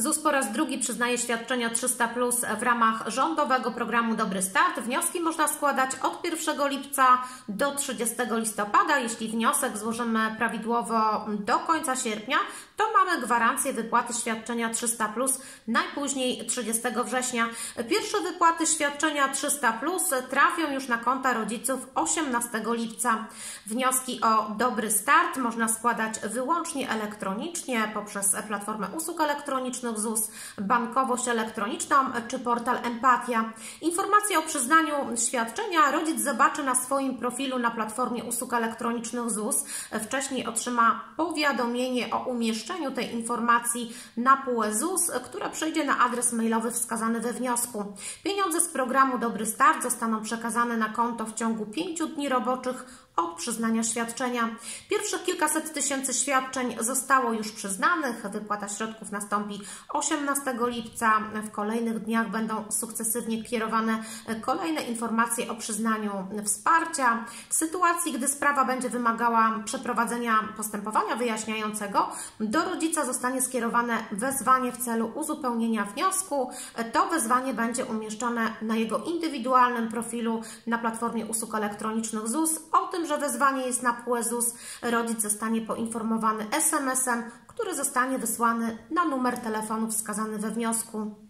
ZUS po raz drugi przyznaje świadczenia 300 plus w ramach rządowego programu Dobry Start. Wnioski można składać od 1 lipca do 30 listopada. Jeśli wniosek złożymy prawidłowo do końca sierpnia, to mamy gwarancję wypłaty świadczenia 300 plus najpóźniej 30 września. Pierwsze wypłaty świadczenia 300 plus trafią już na konta rodziców 18 lipca. Wnioski o Dobry Start można składać wyłącznie elektronicznie poprzez platformę usług elektronicznych ZUS, bankowość elektroniczną czy portal Empatia. Informacje o przyznaniu świadczenia rodzic zobaczy na swoim profilu na platformie usług elektronicznych ZUS. Wcześniej otrzyma powiadomienie o umieszczeniu tej informacji na PUE ZUS, które przejdzie na adres mailowy wskazany we wniosku. Pieniądze z programu Dobry Start zostaną przekazane na konto w ciągu 5 dni roboczych od przyznania świadczenia. Pierwszych kilkaset tysięcy świadczeń zostało już przyznanych. Wypłata środków nastąpi 18 lipca. W kolejnych dniach będą sukcesywnie kierowane kolejne informacje o przyznaniu wsparcia. W sytuacji, gdy sprawa będzie wymagała przeprowadzenia postępowania wyjaśniającego, do rodzica zostanie skierowane wezwanie w celu uzupełnienia wniosku. To wezwanie będzie umieszczone na jego indywidualnym profilu na platformie usług elektronicznych ZUS. O tym, że wezwanie jest na PUEZUS, rodzic zostanie poinformowany SMS-em, który zostanie wysłany na numer telefonu wskazany we wniosku.